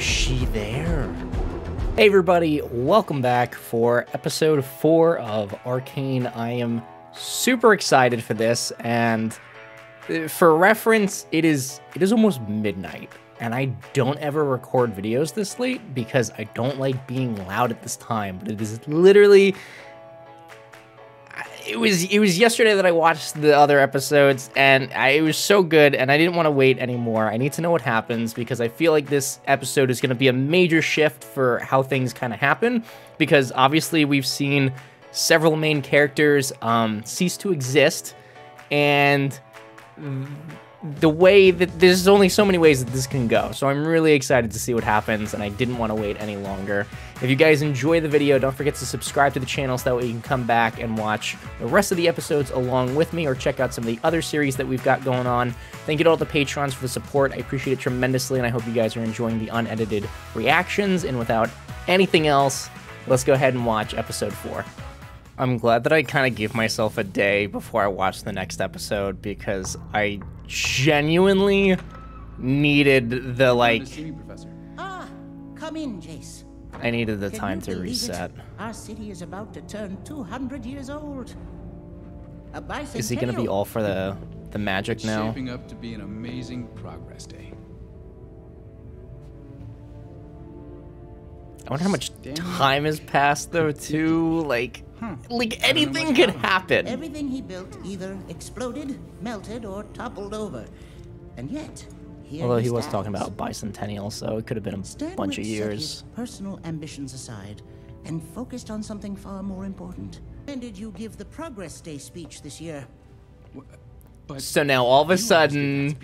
Is she there? Hey everybody, welcome back for episode 4 of Arcane. I am super excited for this and uh, for reference, it is it is almost midnight and I don't ever record videos this late because I don't like being loud at this time, but it is literally it was it was yesterday that I watched the other episodes and I, it was so good and I didn't want to wait anymore. I need to know what happens because I feel like this episode is going to be a major shift for how things kind of happen because obviously we've seen several main characters um, cease to exist and the way that there's only so many ways that this can go. So I'm really excited to see what happens and I didn't want to wait any longer. If you guys enjoy the video, don't forget to subscribe to the channel so that way you can come back and watch the rest of the episodes along with me or check out some of the other series that we've got going on. Thank you to all the patrons for the support. I appreciate it tremendously and I hope you guys are enjoying the unedited reactions. And without anything else, let's go ahead and watch episode 4. I'm glad that I kind of gave myself a day before I watched the next episode because I genuinely needed the like. Ah, come in, Jayce. I needed the Can time to reset. It? Our city is about to turn 200 years old. A. Is he gonna be all for the the magic It's now? shaping up to be an amazing progress day. I wonder how much Damn. time has passed though too. Like, Huh. like I don't know anything could happen. Everything he built either exploded, melted, or toppled over. And yet, here Although he was talking about bicentennial, so it could have been a Stanwick bunch of set years. his personal ambitions aside and focused on something far more important. When did you give the Progress Day speech this year? Uh, but So now all of a you always give that sudden,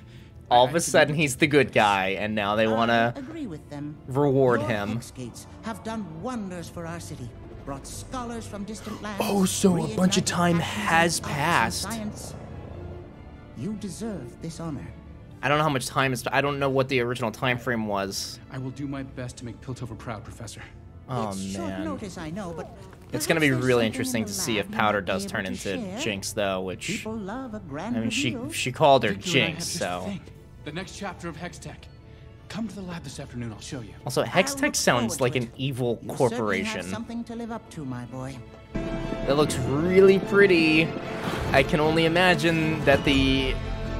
all of I a could sudden he's the good guy, and now they want I to agree with them. reward Your him. Gates have done wonders for our city. Brought scholars from distant lands. Oh, so a bunch of time has passed. Science. You deserve this honor. I don't know how much time is. I don't know what the original time frame was. I will do my best to make Piltover proud, Professor. Oh it's short man. notice, I know, but It's gonna be really interesting in to see if Powder does turn into share. Jinx, though. Which love a grand I mean, she reveal. she called her Victor and I have Jinx, so. thing. The next chapter of Hextech. Come to the lab this afternoon. I'll show you. Also, I'll Hextech sounds like an evil You certainly have corporation. something to live up to, my boy. That looks really pretty. I can only imagine that the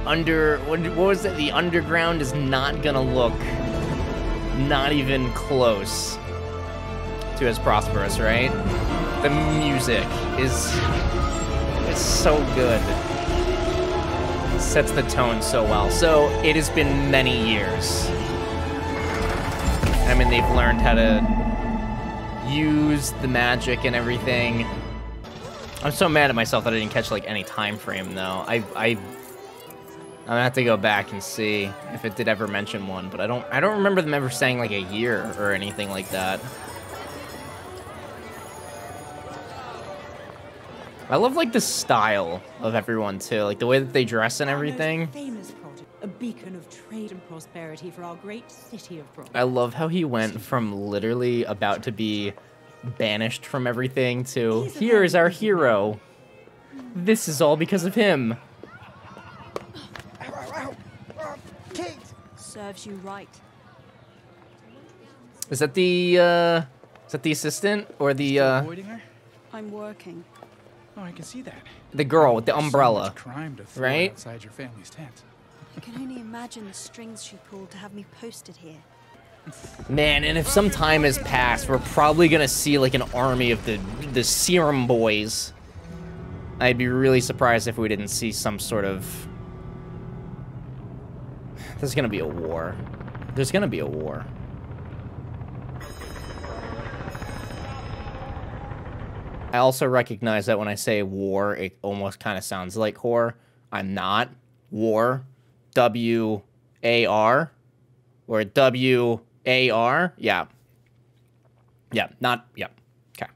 under what, what was it? The underground is not gonna look not even close to as prosperous, right? The music is is so good. Sets the tone so well. So it has been many years. I mean, they've learned how to use the magic and everything. I'm so mad at myself that I didn't catch like any time frame though. I I I'm gonna have to go back and see if it did ever mention one, but I don't I don't remember them ever saying like a year or anything like that. I love like the style of everyone too, like the way that they dress and everything. Famous project, a beacon of trade and prosperity for our great city of Bron. I love how he went from literally about to be banished from everything to He's here is our hero. This is all because of him. Kate Serves you right. Is that the uh is that the assistant or the Still uh avoiding her? I'm working. Oh, I can see that. the girl with the umbrella? much crime to throw right? outside your family's tent. I can only imagine the strings she pulled to have me posted here. Man, and if some time has passed, we're probably gonna see like an army of the the serum boys. I'd be really surprised if we didn't see some sort of There's gonna be a war. There's gonna be a war. I also recognize that when I say war, it almost kind of sounds like whore. I'm not. War. W A R. Or W A R. Yeah. Yeah, not. Yeah. Okay.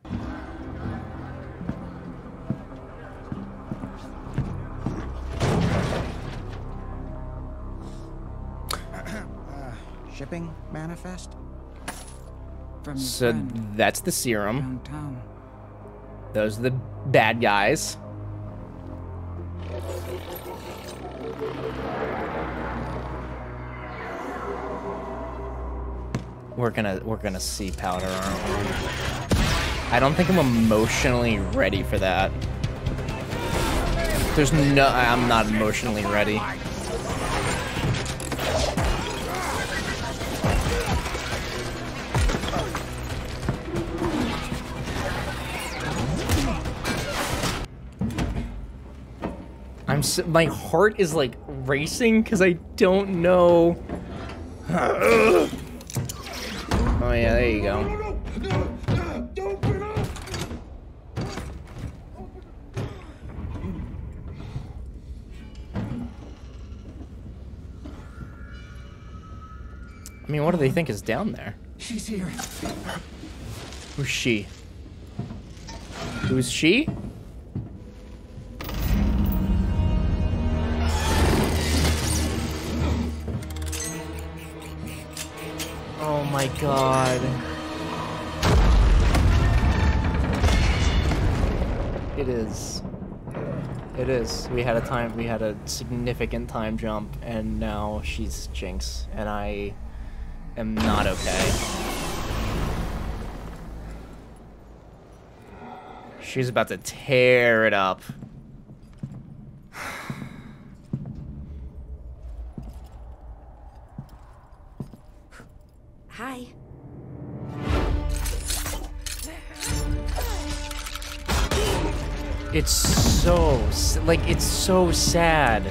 Uh, shipping manifest? From So that's the serum. Those are the bad guys. We're gonna we're gonna see powder? I don't think I'm emotionally ready for that. There's no I'm not emotionally ready. I'm my heart is like racing because I don't know. yeah, there you go. I mean, what do they think is down there? She's here. Who's she? Who's she? Oh my god. It is. It is. We had a time, we had a significant time jump, and now she's Jinx, and I am not okay. She's about to tear it up. It's so, like, it's so sad.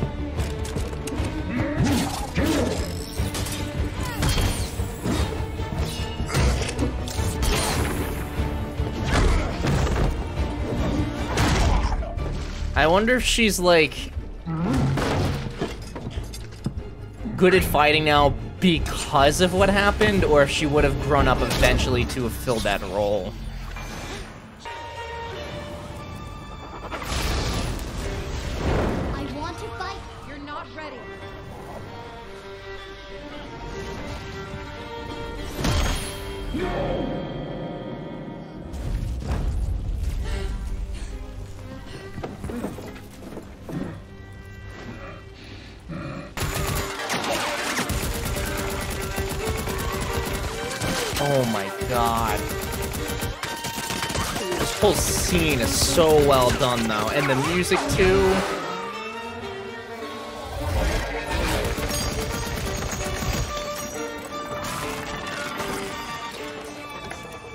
I wonder if she's like good at fighting now because of what happened, or if she would have grown up eventually to have filled that role. So well done though, and the music too.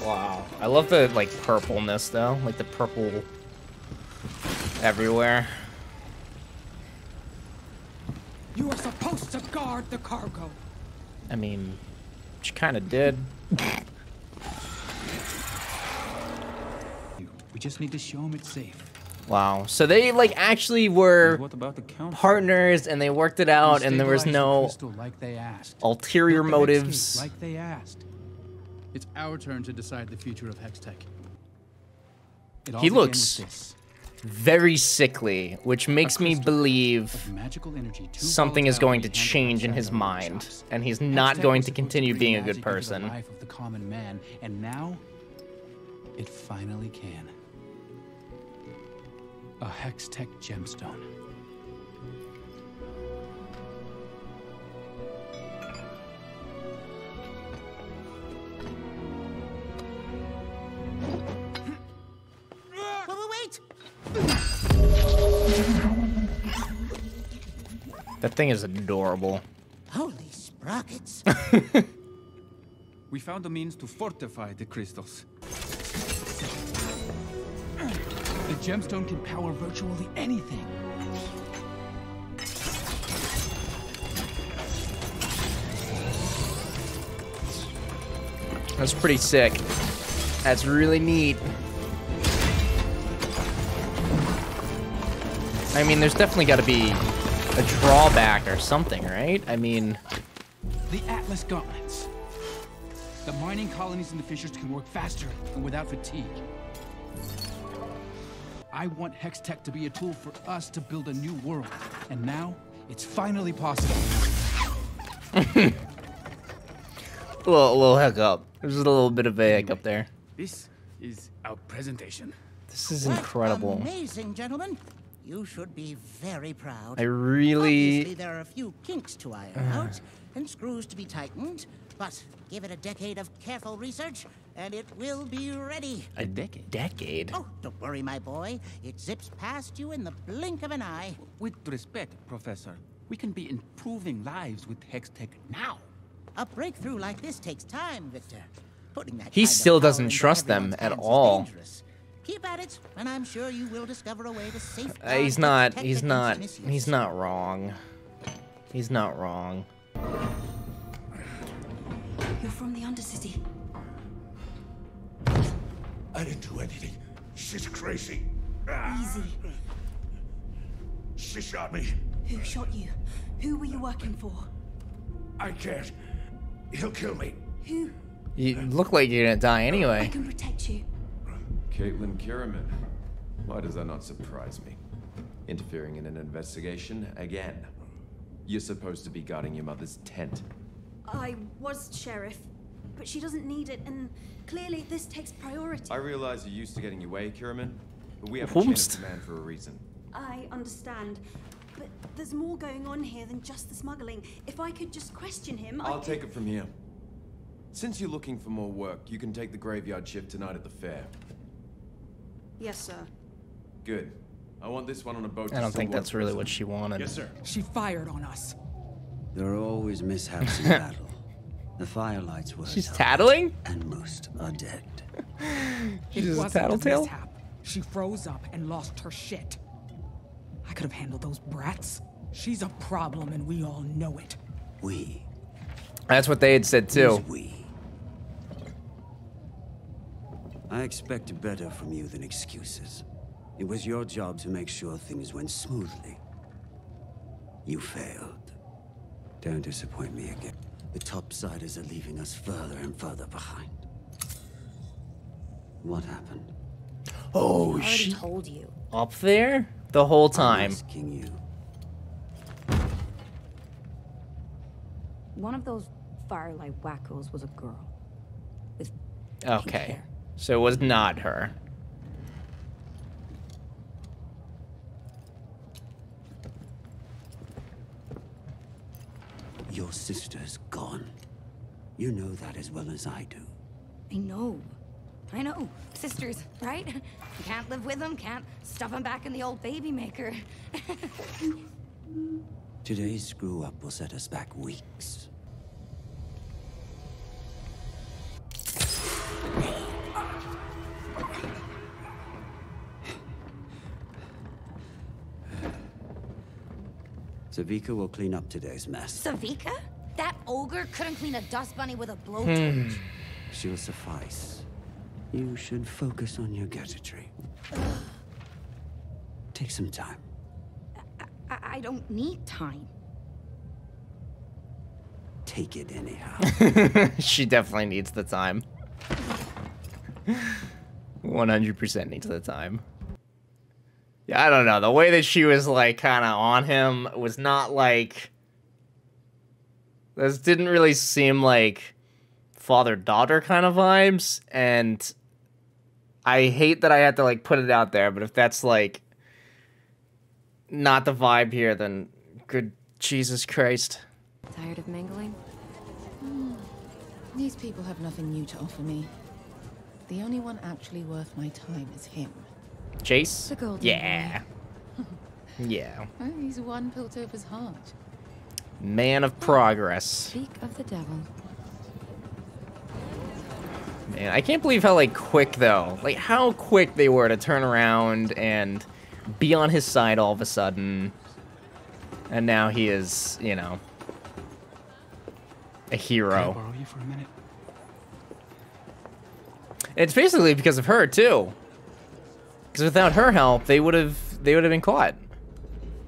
Wow. I love the like purpleness though, like the purple everywhere. You are supposed to guard the cargo. I mean, she kind of did. We just need to show him it's safe. Wow. So they like actually were What about the partners and they worked it out and there was no like they asked. ulterior motives. Like they asked. It's our turn to decide the future of Hextech. He looks. Very sickly, which makes me believe of magical energy too something is going to change in his mind, and he's not going to continue being a good person. life of the common man, and now it finally can. A Hextech gemstone. Wait, wait, That thing is adorable. Holy sprockets! We found a means to fortify the crystals. Gemstone can power virtually anything. That's pretty sick. That's really neat. I mean, there's definitely got to be a drawback or something, right? I mean, The Atlas Gauntlets. The mining colonies in the fissures can work faster and without fatigue. I want Hextech to be a tool for us to build a new world. And now, it's finally possible. a little, a little hiccup. There's a little bit of a hiccup there. This is our presentation. This is What incredible. Amazing, gentlemen. You should be very proud. I really. Obviously, there are a few kinks to iron uh. out and screws to be tightened, but give it a decade of careful research, and it will be ready. A decade. Decade. Oh, don't worry, my boy. It zips past you in the blink of an eye. With respect, Professor, we can be improving lives with Hextech now. A breakthrough like this takes time, Viktor. Putting that He still doesn't trust them at all. Keep at it, and I'm sure you will discover a way to safeguard Uh, he's not. He's not. He's not wrong. He's not wrong. You're from the Undercity. I didn't do anything. She's crazy. Easy. She shot me. Who shot you? Who were you working for? I can't. He'll kill me. Who? You look like you're gonna die anyway. I can protect you. Caitlyn Kiramman. Why does that not surprise me? Interfering in an investigation again. You're supposed to be guarding your mother's tent. I was sheriff, but she doesn't need it, and clearly this takes priority. I realize you're used to getting your way, Kiramman, but we have a chain of command for a reason. I understand, but there's more going on here than just the smuggling. If I could just question him, I I'll could... take it from here. Since you're looking for more work, you can take the graveyard shift tonight at the fair. Yes, sir. Good. I want this one on a boat. I don't think that's really Prison. what she wanted. Yes, sir. She fired on us. There are always mishaps in battle. The firelights were She's tattling. and most are dead. She's it just a tattletale? mishap. She froze up and lost her shit. I could have handled those brats. She's a problem, and we all know it. We. That's what they had said too. We? I expected better from you than excuses. It was your job to make sure things went smoothly. You failed. Don't disappoint me again. The topsiders are leaving us further and further behind. What happened? Oh, I she told you. up there the whole time. asking you. One of those firelight wackos was a girl. With Okay, hair. so it was not her. Your sister's gone. You know that as well as I do. I know. I know. Sisters, right? Can't live with them, can't stuff them back in the old baby maker. Today's screw up will set us back weeks. Sevika will clean up today's mess. Sevika? That ogre couldn't clean a dust bunny with a blowtorch. Hmm. She'll suffice. You should focus on your gadgetry. Take some time. I, I don't need time. Take it anyhow. she definitely needs the time. 100% needs the time. Yeah, I don't know. The way that she was like kind of on him was not like. This didn't really seem like father daughter kind of vibes. And I hate that I had to like put it out there, but if that's like not the vibe here, then good Jesus Christ. Tired of mingling? Hmm. These people have nothing new to offer me. The only one actually worth my time is him. Chase? The golden yeah. yeah. Oh, he's one Piltover's heart. Man of progress. Speak of the devil. Man, I can't believe how like quick though. Like how quick they were to turn around and be on his side all of a sudden. And now he is, you know, a Can I hero. borrow you for a minute? It's basically because of her too. Because without her help, they would have they would have been caught,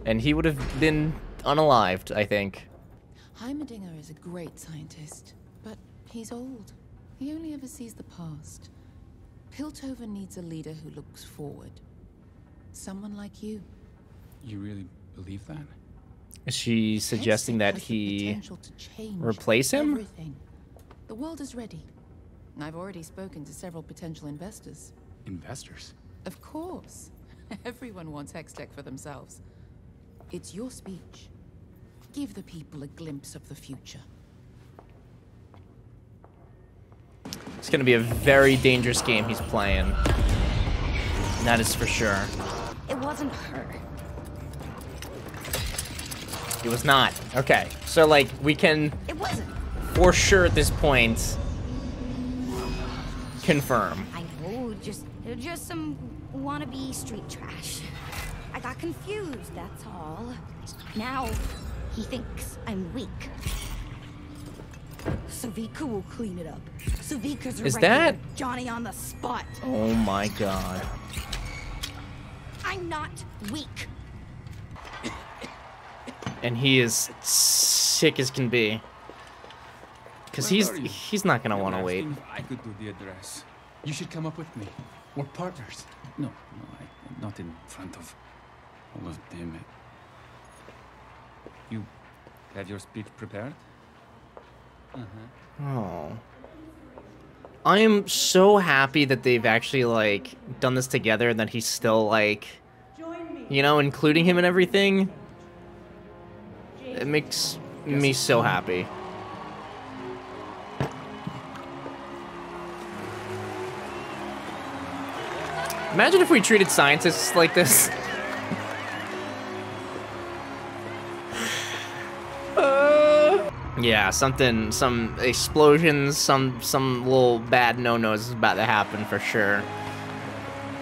and he would have been unalived. I think. Heimerdinger is a great scientist, but he's old. He only ever sees the past. Piltover needs a leader who looks forward. Someone like you. You really believe that? Is she suggesting that he potential to change replace him? Everything. The world is ready. I've already spoken to several potential investors. Investors? Of course. Everyone wants Hextech for themselves. It's your speech. Give the people a glimpse of the future. It's gonna be a very dangerous game he's playing. That is for sure. It wasn't her. It was not. Okay, so like we can It wasn't. for sure at this point confirm. I know, just just some wannabe street trash. I got confused, that's all. Now he thinks I'm weak. Sevika will clean it up. Sevika's Is ready that- with Johnny on the spot. Oh my god. I'm not weak. And he is sick as can be. Cause Where he's he's not gonna want to wait. if I could do the address. You should come up with me. We're partners. No, no, I, not in front of all of them. You have your speech prepared? Uh-huh. Oh. I am so happy that they've actually like done this together and that he's still like you know, including him and everything. It makes me so happy. Imagine if we treated scientists like this. Yeah, something, some explosions, some some little bad no-nos is about to happen for sure.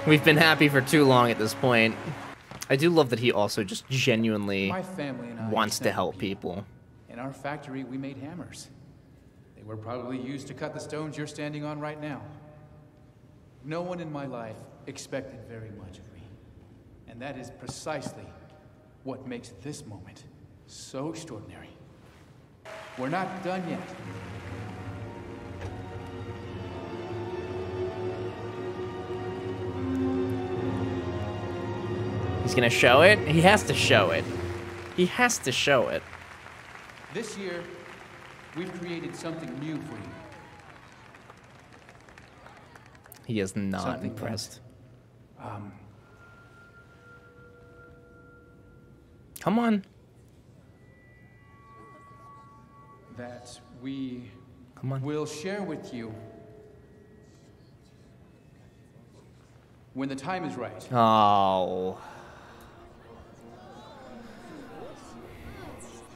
We've been happy for too long at this point. I do love that he also just genuinely My family and I wants to help people. In our factory, we made hammers. They were probably used to cut the stones you're standing on right now. No one in my life expected very much of me. And that is precisely what makes this moment so extraordinary. We're not done yet. He's gonna show it? He has to show it. He has to show it. This year, we've created something new for you. He is not Something impressed. Um, Come on. That we will share with you when the time is right. Oh.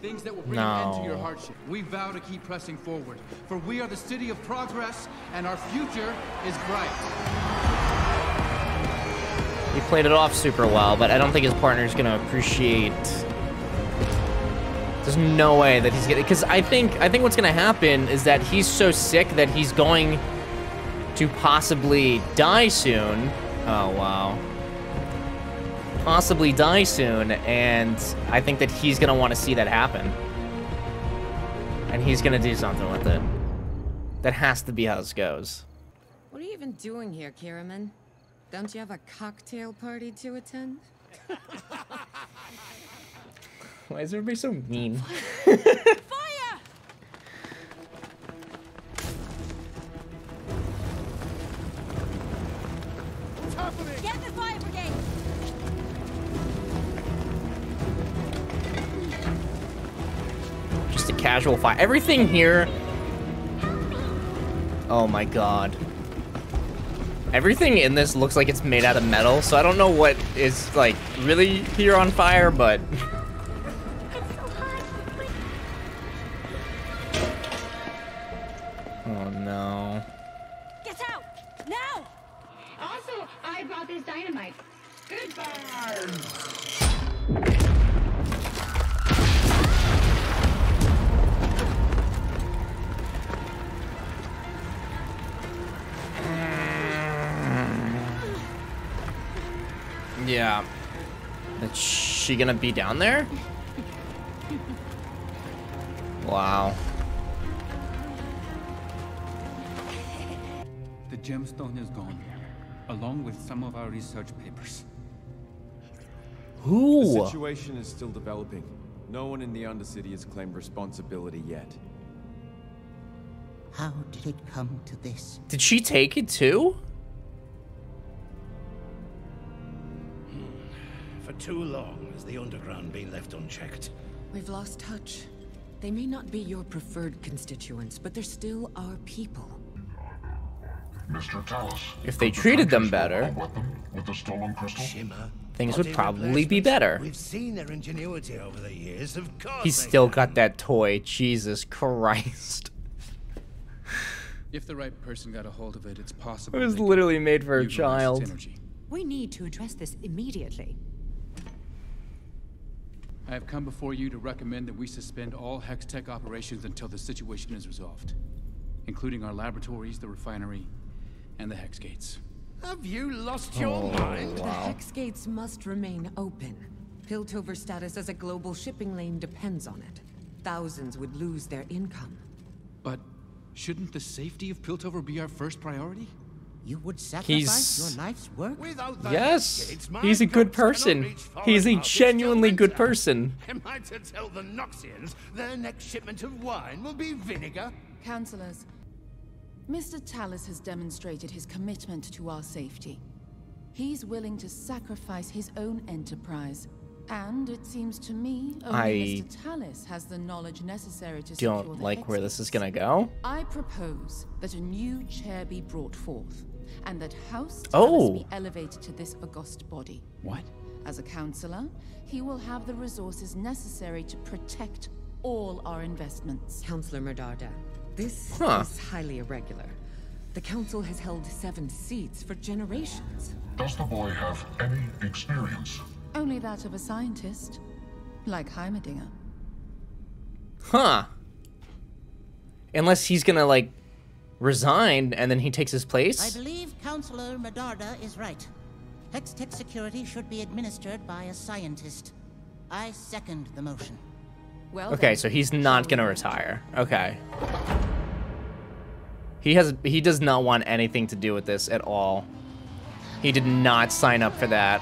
Things that will bring an end to your No. hardship. We vow to keep pressing forward, for we are the city of progress, and our future is bright. He played it off super well, but I don't think his partner's gonna appreciate. There's no way that he's gonna, because I think I think what's gonna happen is that he's so sick that he's going to possibly die soon. Oh wow. Possibly die soon, and I think that he's gonna want to see that happen, and he's gonna do something with it. That has to be how this goes. What are you even doing here, Kiramman? Don't you have a cocktail party to attend? Why is everybody so mean? Fire! What's happening? Get the fire brigade! Just a casual fire. Everything here. Oh my god. Everything in this looks like it's made out of metal, so I don't know what is like really here on fire, but Yeah. Is she gonna be down there? Wow. The gemstone is gone, along with some of our research papers. Who? The situation is still developing. No one in the Undercity has claimed responsibility yet. How did it come to this? Did she take it too? For too long has the underground been left unchecked. We've lost touch. They may not be your preferred constituents, but they're still our people. Mr. Talis. If they treated them better, With the stolen crystal? Shimmer. things would probably be better. We've seen their ingenuity over the years, of course. He's still have. got that toy. Jesus Christ. If the right person got a hold of it, it's possible. It was literally made for a child. energy. We need to address this immediately. I have come before you to recommend that we suspend all Hextech operations until the situation is resolved, including our laboratories, the refinery, and the Hex Gates. Have you lost your Oh, mind? The Hex Gates must remain open. Piltover's status as a global shipping lane depends on it. Thousands would lose their income. But shouldn't the safety of Piltover be our first priority? You would sacrifice He's- your life's work? Without the Yes, Gates, he's a good person. He's a genuinely good enter. person. Am I to tell the Noxians their next shipment of wine will be vinegar? Councillors, Mr. Talis has demonstrated his commitment to our safety. He's willing to sacrifice his own enterprise. And it seems to me only I Mr. Talis has the knowledge necessary to secure Don't the like where this is gonna go. I propose that a new chair be brought forth, and that House Talis Oh. be elevated to this august body. What? As a councillor, he will have the resources necessary to protect all our investments. Councillor Medarda, this Huh. is highly irregular. The council has held seven seats for generations. Does the boy have any experience? Only that of a scientist, like Heimerdinger. Huh. Unless he's gonna, like, resign and then he takes his place? I believe Counselor Medarda is right. Hextech security should be administered by a scientist. I second the motion. Well, Okay, then, so he's not gonna retire. Okay. He has he does not want anything to do with this at all. He did not sign up for that.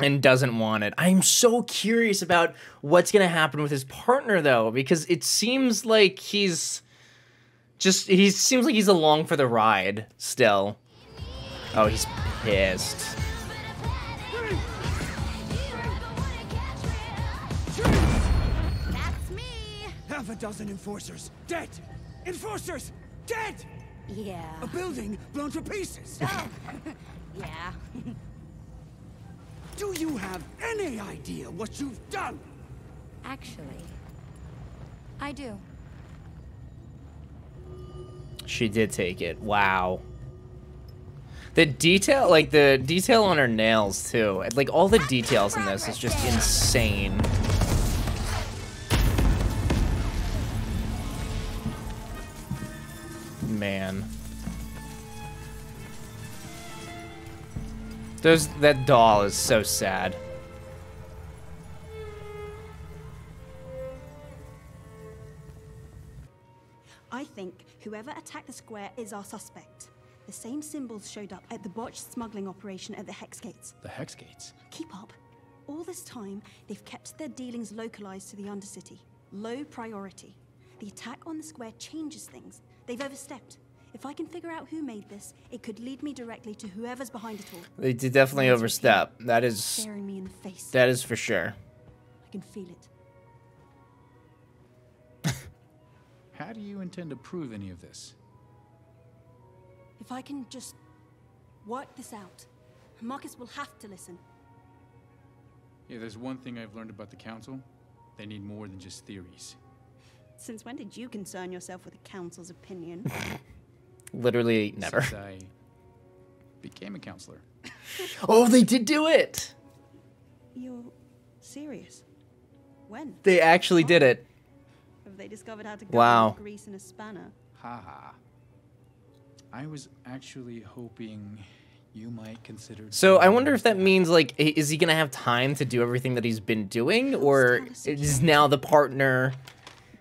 And doesn't want it. I'm so curious about what's gonna happen with his partner though, because it seems like he's just he seems like he's along for the ride still. Oh, he's pissed. That's me! Half a dozen enforcers dead. Enforcers dead. Yeah. A building blown to pieces. Oh. Yeah. Do you have any idea what you've done? Actually, I do. She did take it. Wow. The detail, like the detail on her nails too. Like all the details in this is just insane. Man. Those that doll is so sad. Attacked the square is our suspect. The same symbols showed up at the botched smuggling operation at the Hex Gates. The Hex Gates? Keep up. All this time, they've kept their dealings localized to the Undercity. Low priority. The attack on the square changes things. They've overstepped. If I can figure out who made this, it could lead me directly to whoever's behind it all. They did definitely That's overstep. That is staring me in the face. that is for sure. I can feel it. How do you intend to prove any of this? If I can just work this out, Marcus will have to listen. Yeah, there's one thing I've learned about the Council. They need more than just theories. Since when did you concern yourself with the council's opinion? Literally never. Since I became a counselor. Oh, they did do it. You're serious? When? They actually did it. Have they discovered how to go Wow. with grease in a spanner? Haha. I was actually hoping you might consider. So I wonder if that means like, is he gonna have time to do everything that he's been doing, or is now the partner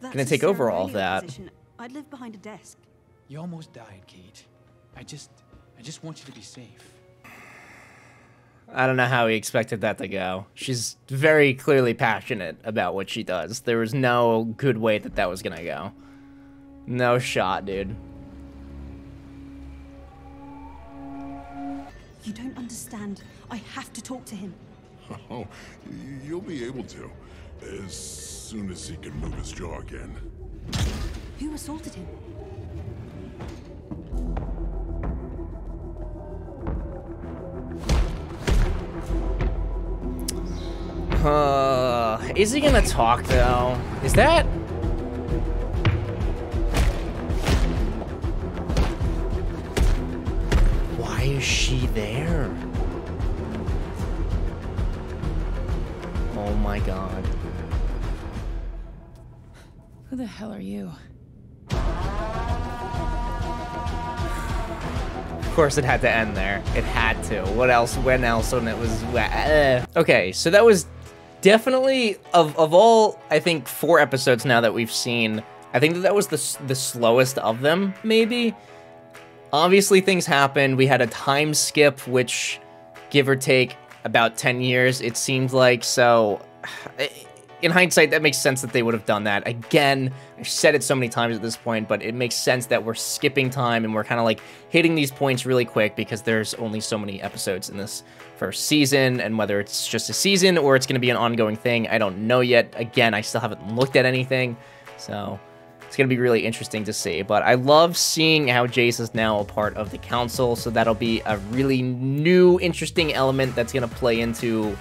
That's gonna take over all of that? position. I'd live behind a desk. You almost died, Cait. I just, I just want you to be safe. I don't know how he expected that to go. She's very clearly passionate about what she does. There was no good way that that was gonna go. No shot, dude. You don't understand. I have to talk to him. Oh, you'll be able to. As soon as he can move his jaw again. Who assaulted him? Uh, is he gonna talk though? Is that? Why is she there? Oh my god. Who the hell are you? Of course, it had to end there. It had to. What else? When else? When it was. Uh. Okay, so that was definitely of of all. I think four episodes now that we've seen. I think that that was the the slowest of them. Maybe. Obviously, things happened. We had a time skip, which, give or take, about ten years. It seemed like so. In hindsight, that makes sense that they would have done that. Again, I've said it so many times at this point, but it makes sense that we're skipping time and we're kind of like hitting these points really quick because there's only so many episodes in this first season, and whether it's just a season or it's going to be an ongoing thing, I don't know yet. Again, I still haven't looked at anything, so it's going to be really interesting to see. But I love seeing how Jayce is now a part of the council, so that'll be a really new, interesting element that's going to play into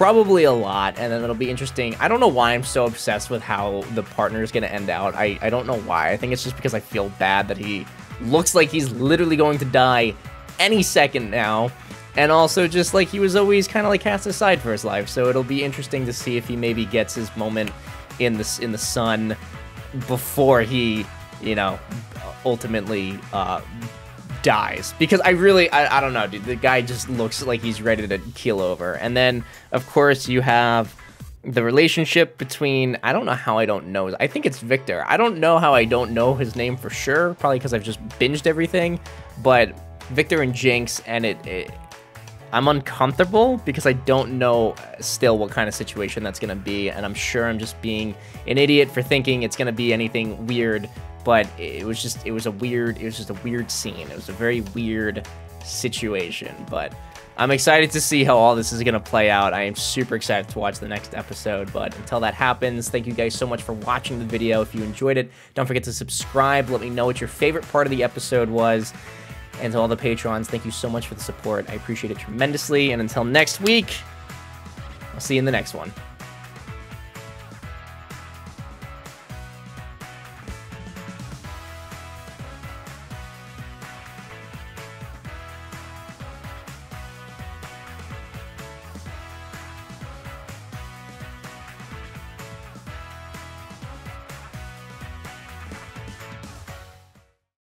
probably a lot, and then it'll be interesting. I don't know why I'm so obsessed with how the partner is going to end out. I, I don't know why. I think it's just because I feel bad that he looks like he's literally going to die any second now. And also just like he was always kind of like cast aside for his life. So it'll be interesting to see if he maybe gets his moment in the, in the sun before he, you know, ultimately uh, dies because I really I, I don't know dude the guy just looks like he's ready to keel over and then of course you have the relationship between I don't know how I don't know I think it's Victor I don't know how I don't know his name for sure probably because I've just binged everything but Victor and Jinx and it, it I'm uncomfortable because I don't know still what kind of situation that's going to be. And I'm sure I'm just being an idiot for thinking it's going to be anything weird. But it was just, it was a weird, it was just a weird scene. It was a very weird situation. But I'm excited to see how all this is going to play out. I am super excited to watch the next episode. But until that happens, thank you guys so much for watching the video. If you enjoyed it, don't forget to subscribe. Let me know what your favorite part of the episode was. And to all the patrons, thank you so much for the support. I appreciate it tremendously. And until next week, I'll see you in the next one.